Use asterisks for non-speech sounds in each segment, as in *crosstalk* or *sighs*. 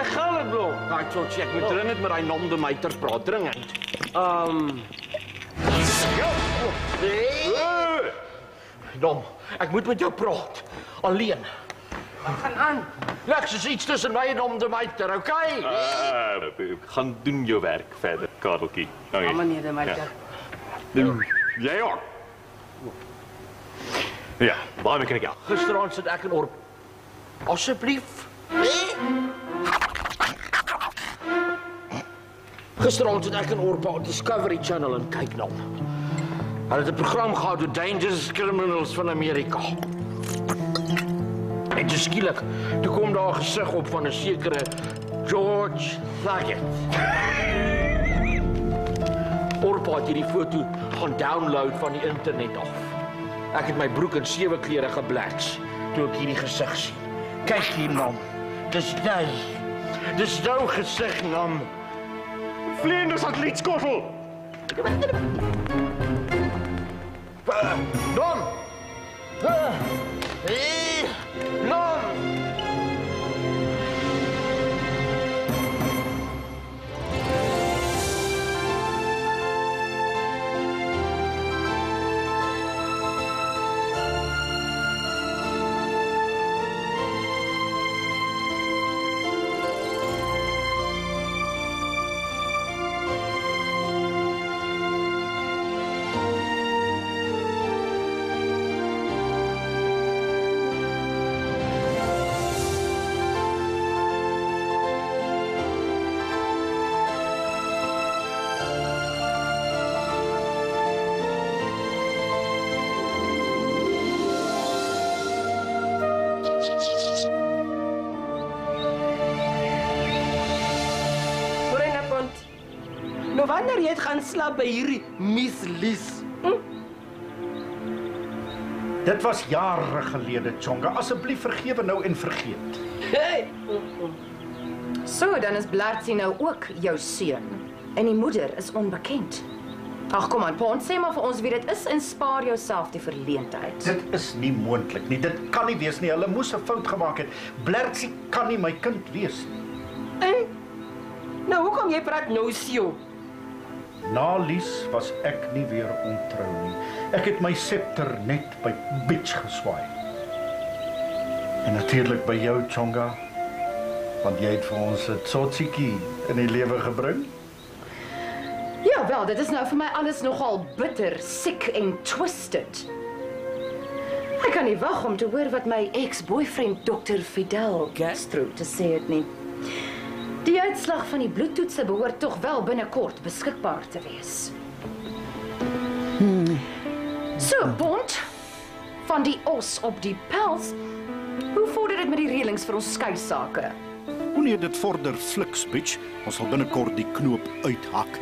'n gilde blom. Daai tot ek moet dringend met daai nom de meter praat dringend. Um Hey! Nom, ek moet met jou praat. Alleen. wat gaan aan? Lex is iets tussen my en nom de meter, okay? Uh, gaan doen jou werk verder, Kareltjie. Okay. Ja, meneer de Meiter. Doen jy ook? Ja, waarmee kan ek help? Gisteraand sit ek in Orp. Asseblief. Gisteraand sit ek in Orp op Discovery Channel en kyk nou. Hulle het 'n program gehad oor dangerous criminals van Amerika. En toe skielik, toe kom daar 'n gesig op van 'n sekere George Thugget. *laughs* Orpa het hierdie foto gaan download van die internet af. Ek het my broek in sewe klere geblats toe ek hierdie gesig sien. Kyk hier man. Dis jy. Dis jou gesig man. Vleiende satellietskottel. Don. Hey, Don. Wanneer jy het gaan slaap by hierdie Miss Lies? Hm? Dit was jare gelede, Chonga. Asseblief vergewe nou en vergeet. Hey. So, dan is Blertsie nou ook jou seun. En die moeder is onbekend. Ag kom aan, Pont, sê maar vir ons wie dit is en spaar jouself die verleentheid. Dit is nie moontlik nie. Dit kan nie wees nie. Hulle moes 'n fout gemaak het. Blertsie kan nie my kind wees nie. En nou hoekom jy praat nou so? Na Lies was ek nie weer ontrou nie. Ek het my septer net by Beach geswaai. En natuurlik by jou, Chonga. Want jy het vir ons 'n tsotsietjie in die lewe gebring. Ja, wel, dit is nou vir my alles nogal bitter, siek en twisted. Ek kan nie wag om te hoor wat my ex-boyfriend Dr. Fidel Castro te sê het nie. Die uitslag van die bloedtoetse behoort tog wel binnekort beskikbaar te wees. So, Bond, van die os op die pels. Hoe vorder dit met die reëlings vir ons skei sake? O nee, dit vorder fliks, Beach. Ons sal binnekort die knoop uithak.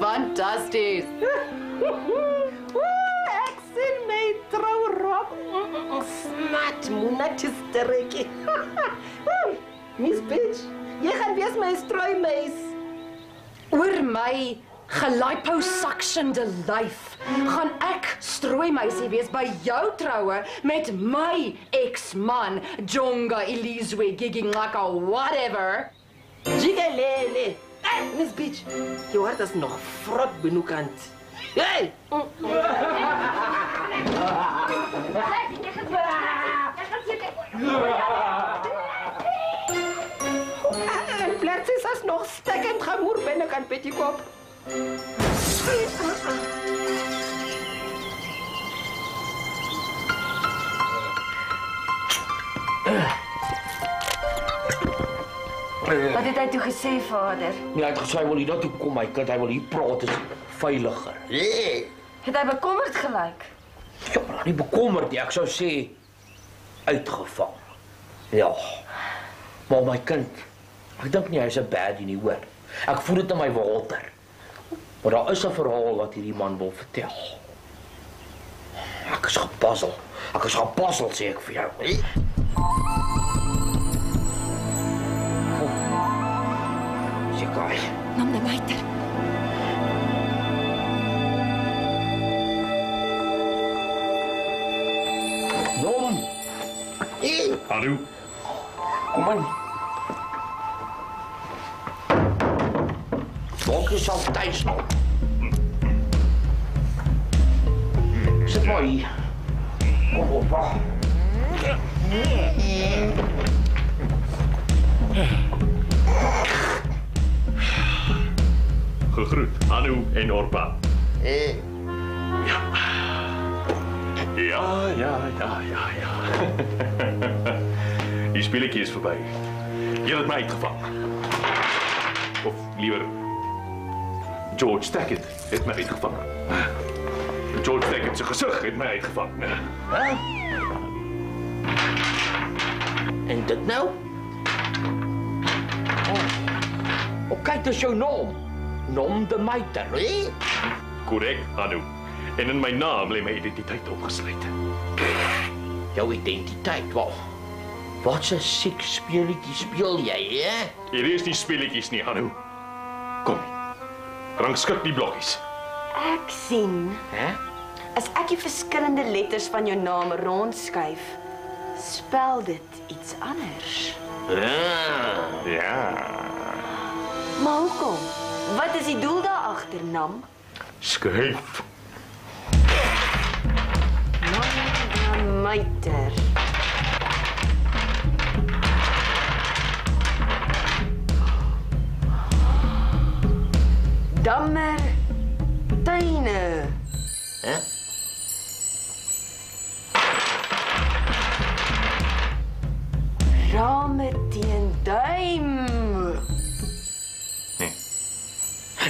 Fantasties. Ek sien my trourok. Smart monatisterikie. *laughs* Miss Bitch, jy gaan wees my strooimeis. Oor my geliposuctionde lyf gaan ek strooimeisie wees by jou troue met my ex-man Jonga Elizwe gigging like a whatever. Jigalele. Hey, Miss Bitch, jou hart is nog vrot binukant. Hey! En is nog stekkend gemoer binnekant Pettiekop. Wat het hy toe gesê, vader? Nee, hy het gesê hy wil hier na toe kom, my kind. Hy wil hier praat, is veiliger. Nee. Het hy bekommerd gelyk? Ja, maar nie bekommerd nie. Ek sou sê uitgevang. Ja. Maar my kind, ek dink nie hy's 'n baddie nie, hoor. Ek voel dit in my water. Maar daar is 'n verhaal wat hierdie man wil vertel. Ek is gepuzzle. Ek is gepuzzle sê ek vir jou. Sekai. Nam die meter. Nom. Hey, Hallo. kom aan. Sorg jouself tuis nog. Sit maar hier. Kom op, wag. Gegroet, Anu en Orpa. Ja. Ja, ja, ja, ja, ja. *laughs* Die speletjie is verby. Jy het my uitgevang. Of liewer George Stackett het my uitgevang. George Stackett se gesig het my uitgevang. Hè? En dit nou? Oh. oh kyk, dis jou naam. Nom de Meiter, hè? Korrek, Anu. En in my naam lê my identiteit opgesluit. Jou identiteit, wag. Wat 'n siek speletjie speel jy, hè? Hier is nie speletjies nie, Anu. Kom. Rangskik die blokkies. Ek sien. Hè? As ek die verskillende letters van jou naam rondskuif, spel dit iets anders. Ja. Ja. Maar hoekom? Wat is die doel daar agter, Nam? Skuif. Nam Meiter. Dammer tuine. Hè? Rame teen duim.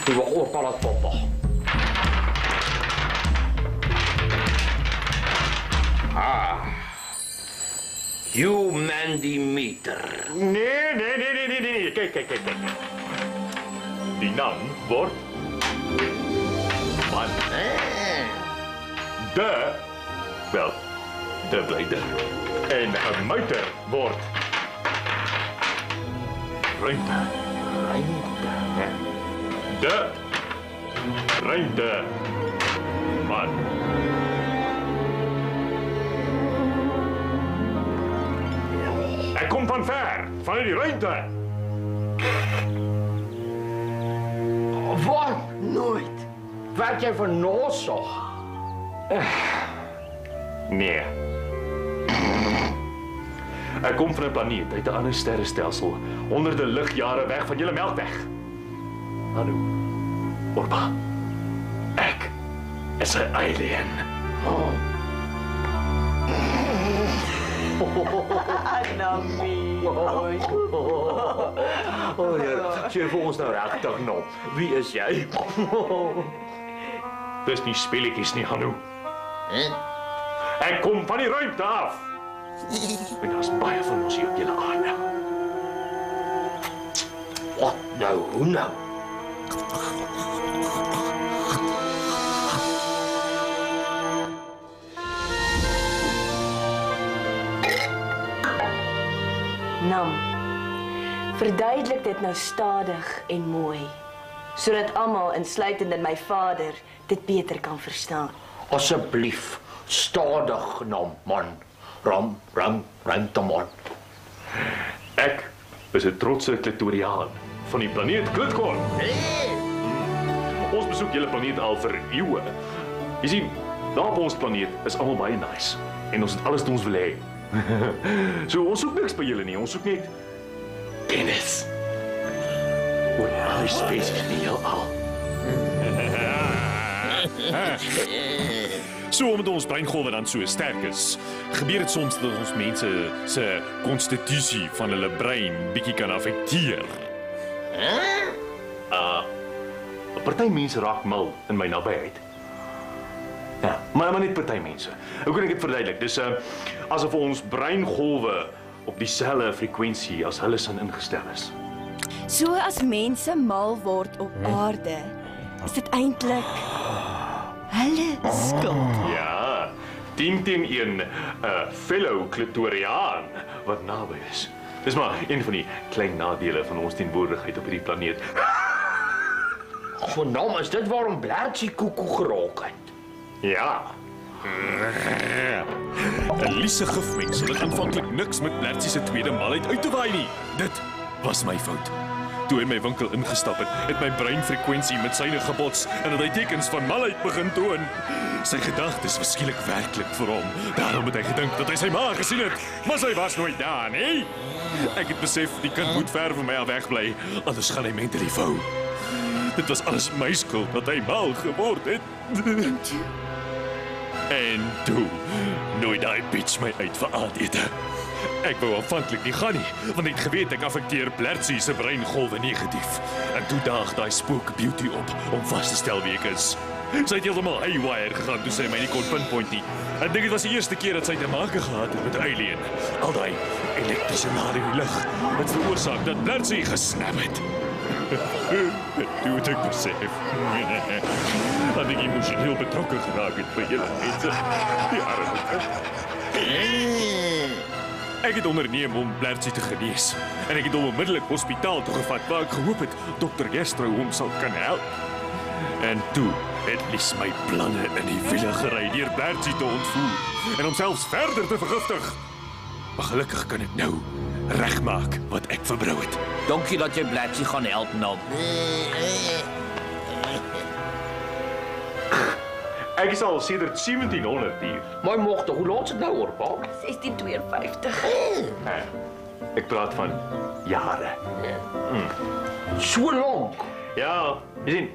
Jy wou oor pala pappa. Ah. You Mandy Meter. Nee, nee, nee, nee, nee, nee, nee. Kyk, kyk, kyk, kyk. Die naam word man. De wel, de bly de. En 'n muiter word ruimte. Ruimte. hè. De ruimte. Man. Ek kom van ver, van die ruimte. Nooit. Werk jy vir NASA? *sighs* Nee. Ek kom van 'n planeet uit 'n ander sterrestelsel, honderde ligjare weg van julle Melkweg. Hallo. Orba. Ek is 'n alien. Namie. O oh, ja, sê vir ons nou regtig nou. Wie is jy? Dis nie speletjies nie, Hanu. Hè? Ek kom van die ruimte af. En daar's baie van ons hier op julle aarde. Wat nou? Hoe nou? Nam. Verduidelik dit nou stadig en mooi sodat almal insluitend in my vader dit beter kan verstaan. Asseblief, stadig nou, man. Ram, ram, ruimte man. Ek is 'n trotse Klitoriaan van die planeet Klitkorn. Ons besoek julle planeet al vir eeue. Jy sien, daar op ons planeet is almal baie nice en ons het alles wat ons wil hê. So ons soek niks by julle nie, ons soek net kennis. Oor al die spesies in die heelal. So omdat ons breingolwe dan so sterk is, gebeur dit soms dat ons mense se konstitusie van hulle brein bietjie kan affekteer. Party mense raak mal in my nabyheid. Maar maar net party mense. Hoe kan ek dit verduidelik? Dis uh asof ons breingolwe op dieselfde frekwensie as hulle sin ingestel is. So as mense mal word op aarde, is dit eintlik hulle skuld. Ja, 10 teen 1 'n uh, fellow Klitoriaan wat naby is. Dis maar een van die klein nadele van ons teenwoordigheid op hierdie planeet. Nou is dit waarom Blertjie koekoe geraak het. Ja, 'n Liese gifmengsel het aanvanklik niks met Blertjie se tweede malheid uit te waai nie. Dit was my fout. toe hy in my winkel ingestap het, het my breinfrekwensie met syne gebots en het hy tekens van malheid begin toon. Sy gedagtes was skielik werklik vir hom. Daarom het hy gedink dat hy sy ma gesien het, maar sy was nooit daar nie. Ek het besef die kind moet ver van my af wegbly, anders gaan hy mentally vou. Dit was alles my skuld dat hy mal geword het. En toe nooi daai bitch my uit vir aandete. Ek wou aanvanklik nie gaan nie, want ek het geweet ek affekteer Blertsie se breingolwe negatief. En toe daag daai spook beauty op om vas te stel wie ek is. Sy het heeltemal haywire gegaan toe sy my nie kon pinpoint nie. Ek dink dit was die eerste keer dat sy te maak gehad het met alien. Al daai elektriese nade in die lug het veroorsaak dat Blertsie gesnap het. Toe het ek besef. Dat ek emosioneel betrokke geraak het by julle mense. Die arme. Ek het onderneem om Blertsie te genees en ek het hom onmiddellik hospitaal toe gevat waar ek gehoop het dokter Gestro hom sal kan help. En toe het Lies my planne in die wiele gery deur Blertsie te ontvoer en homself verder te vergiftig. Maar gelukkig kan ek nou regmaak wat ek verbrou het. Dankie dat jy Blatsie gaan help, Nam. Ek is al sedert 1700 hier. My mogte, hoe laat is dit nou oor, pa? 1652. Ek praat van jare. So lank. Ja, jy sien,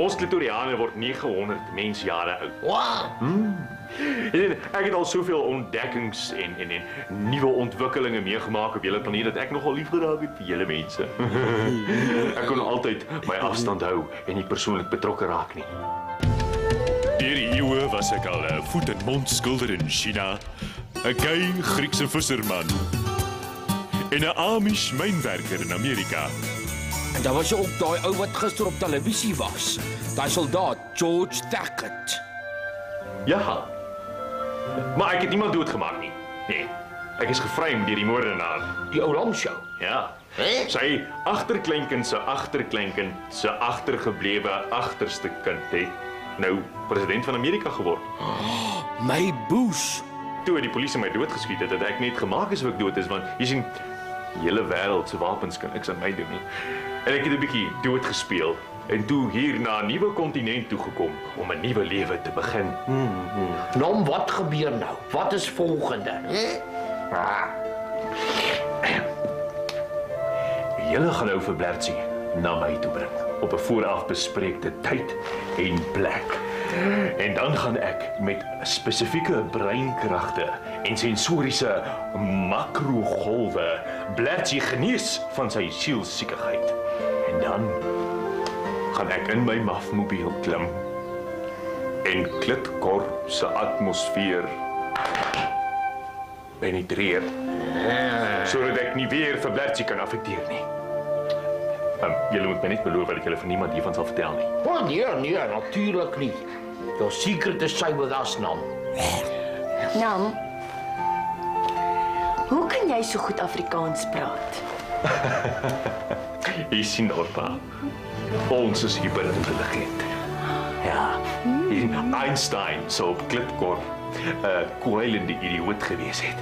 ons Klitoriane word 900 mensjare oud. Wow. Jy sien, ek het al soveel ontdekkings en en en nuwe ontwikkelinge meegemaak op julle planeet dat ek nogal lief geraak het vir julle mense. *laughs* ek kon altyd my afstand hou en nie persoonlik betrokke raak nie. Deur die eeue was ek al 'n voet en mond skilder in China, 'n gay Griekse visserman en 'n Amish mynwerker in Amerika. En dan was jy ook daai ou wat gister op televisie was. Daai soldaat, George Tackett. Ja. Maar ek het niemand doodgemaak nie. Nee. Ek is gevreem deur die moordenaar. Die ou langshow. Ja. Sy agterkleinkind se agterkleinkind se agtergeblewe agterste kind het nou president van Amerika geword. *gasps* My boes. Toe die polisie my doodgeskiet het, het ek net gemaak asof ek dood is want jy sien die hele wêreld se wapens kan niks aan my doen nie. En ek het 'n bietjie dood gespeel en toe hier na 'n nuwe kontinent toe gekom om 'n nuwe lewe te begin. Nam, wat gebeur nou? Wat is volgende? Julle gaan nou vir Blertsie na my toe bring op 'n vooraf bespreekte tyd en plek. En dan gaan ek met spesifieke breinkragte en sensoriese makrogolwe Blertsie genees van sy sielsiekigheid. En dan gaan ek in my mafmobiel klim en Klitkor se atmosfeer penetreer sodat ek nie weer vir Blertsie kan affekteer nie. Um, julle moet my net beloof dat julle vir niemand hiervan sal vertel nie. Oh, nee, nee, natuurlijk nie. Your secret is safe with us, Nam. Nam. Hoe kan jy so goed Afrikaans praat? *laughs* Jy sien Orpa. Ons is hyperintelligent. Ja. Jy sien, Einstein sou op Klitkor 'n uh, kwijlende idioot gewees het.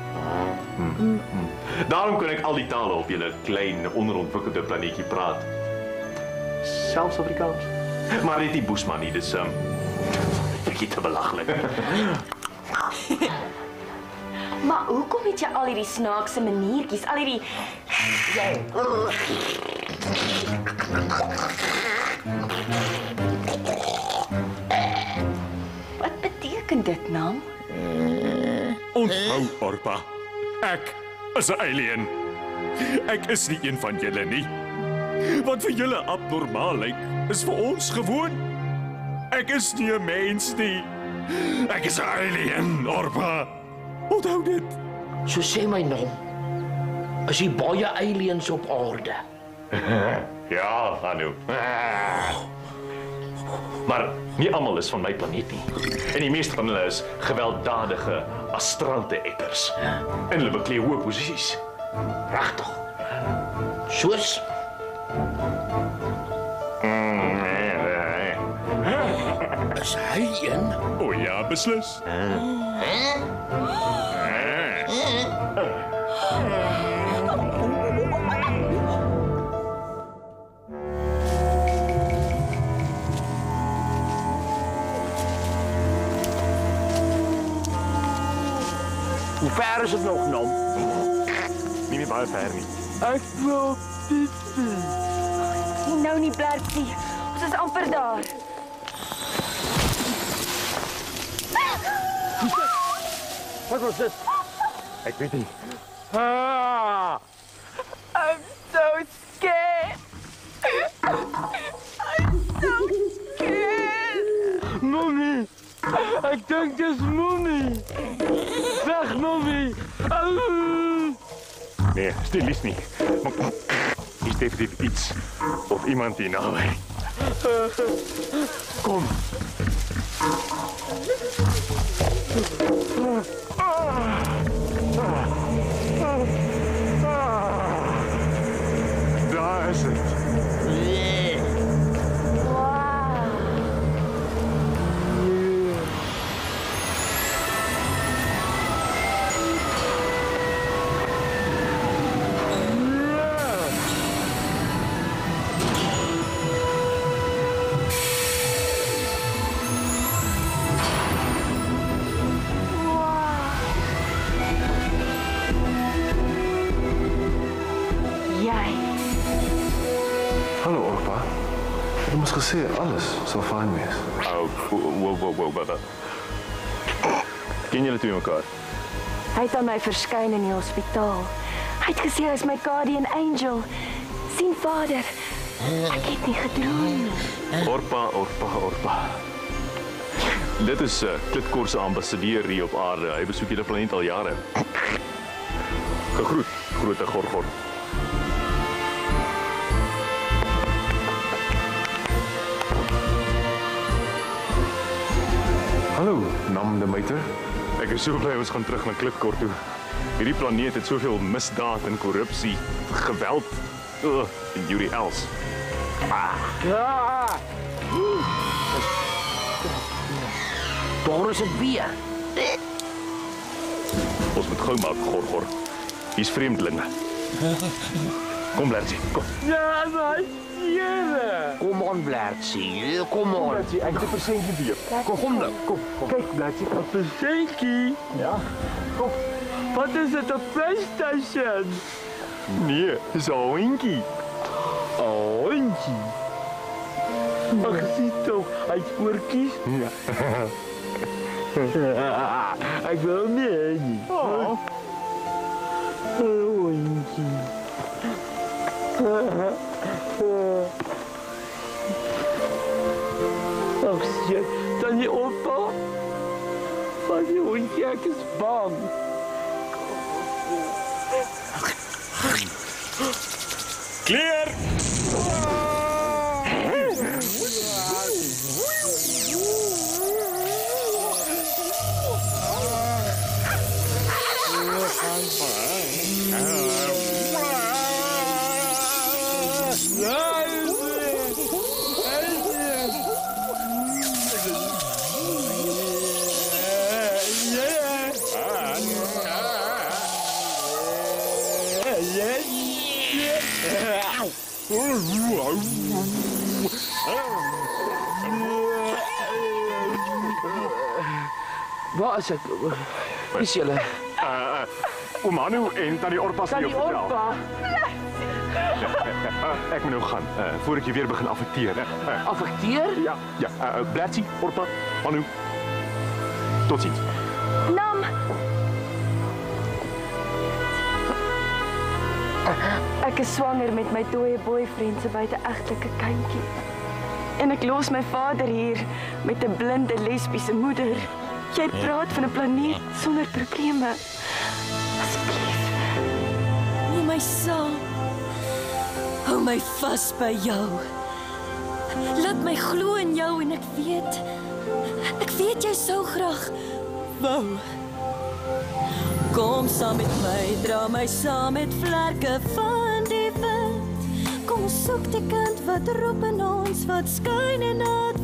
Hmm. Hmm. Daarom kan ek al die tale op julle klein onderontwikkelde planeetjie praat. Selfs Afrikaans. Maar dit is Boesman nie, dis um *laughs* bietjie te belaglik. *laughs* Maar hoekom het jy al hierdie snaakse maniertjies, al hierdie Wat beteken dit, Nam? Onthou, Orpa. Ek is 'n alien. Ek is nie een van julle nie. Wat vir julle abnormaal lyk, is vir ons gewoon. Ek is nie 'n mens nie. Ek is 'n alien, Orpa. Onthou dit. So sê my Nam. Is hier baie aliens op aarde? *laughs* ja, Anu. *laughs* Maar nie almal is van my planeet nie. En die meeste van hulle is gewelddadige astrale etters. En hulle beklee hoë posisies. Regtig. Soos is hy een? O ja, beslis. Hoe ver is het nog, Nom? Niet meer buiten ver, niet. Ik wil pipi. Nou niet blijft, het is amper daar. Wat was dit? Ek weet nie. Ah! I'm so scared. Mommy! Ek dink dis mommy. Weg mommy. Au! Nee, stil lief nie. Maar is definitief iets of iemand hier naby. Kom. Daar is het. Gesê alles sal fyn wees. Oh, wow, wow, wow, wow. Ken julle twee mekaar? Hy het aan my verskyn in die hospitaal. Hy het gesê hy is my guardian angel. sien vader. Ek het nie gedroom nie. Orpa, Orpa, Orpa. Dit is 'n uh, Klitkor se ambassadeur hier op aarde. Hy besoek hierdie planeet al jare. Gegroet, groot gorgor. Hallo, Nam de Meter. Ek is so bly ons gaan terug na Klitkor toe. Hierdie planeet het soveel misdaad en korrupsie, geweld. Ugh, en Yuri Els. Ja! Daar is. Ons moet gou maak, gorgor. Hier's vreemdelinge. *laughs* Kom Blertjie, kom. Ja, my Here. Kom on Blertjie, kom on. Blertjie, ek het 'n persentjie weer. Kom, kom nou. Kom, kom. Kyk Blertjie, 'n persentjie. Ja. Kom. Wat is dit 'n PlayStation? Nee, dis 'n hondjie. Hondjie. Ag, sien tog, hy spoortjies. Ja. *laughs* Ek wil nie hê nie. Oh. Hondjie. Ag, sien, dan jy oppa. Wat jy hondjie, ek is bang. Clear. Waar is ek? Is julle? Uh, Oom Anu en tannie Orpa sê Tannie Orpa. Uh, ek moet nou gaan uh, voordat jy weer begin affekteer. Uh, Affekteer? ja, ja, uh, Blertjie, Orpa, Anu. Totsiens. Nam. Ek is swanger met my dooie boyfriend se buiteegtelike kindjie. En ek los my vader hier met 'n blinde lesbiese moeder. Jy praat van 'n planeet sonder probleme. Asseblief. Neem my saam. Hou my vas by jou. Laat my glo in jou en ek weet ek weet jy sou graag wou. Kom saam met my, dra my saam met vlerke van die wind. Kom soek die kind wat roep in ons wat skyn en dit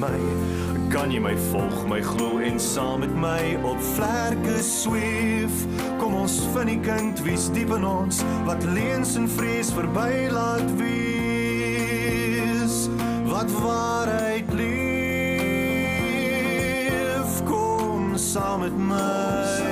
my. Kan jy my volg, my glo en saam met my op vlerke sweef? Kom ons vind die kind wie's diep in ons wat leuns en vrees verby laat wees. Wat waarheid lief kom saam met my.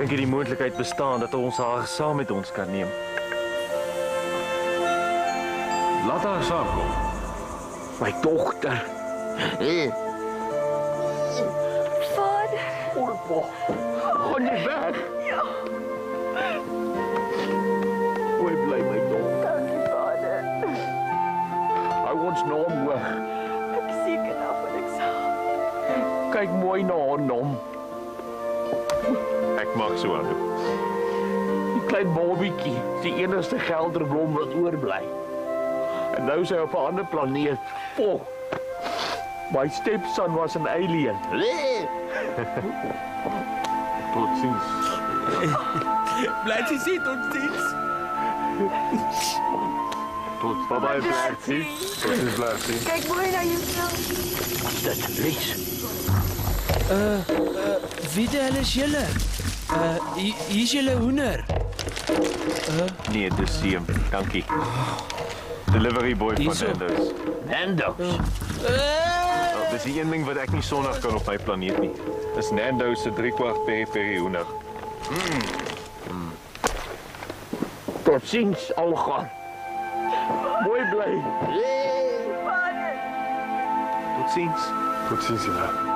Dink jy die moontlikheid bestaan dat ons haar saam met ons kan neem? Laat haar saamkom. My dogter. Vader. Orpa. Gaan jy weg? Maak so aan. Die klein babietjie, die enigste gelderblom wat oorbly. En nou is hy op 'n ander planeet. Vol. My stepson was 'n alien. Totsiens. Bly jy sien tot sins. *laughs* Tot bye bye Blertjie. Totsiens Blertjie. Kyk mooi na jouself. Dit lees. Uh, uh wie die hel is julle? Uh hier is julle hoender. Nee, dis seem. Dankie. Delivery boy van Hierso. Nando's. Nando's. Oh, dis die een ding wat ek nie sonder kan op my planeet nie. Dis Nando's se 3 kwart peri peri hoender. Tot sins algaan. Mooi bly. Totsiens. Totsiens julle. de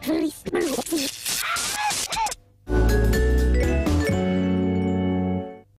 way.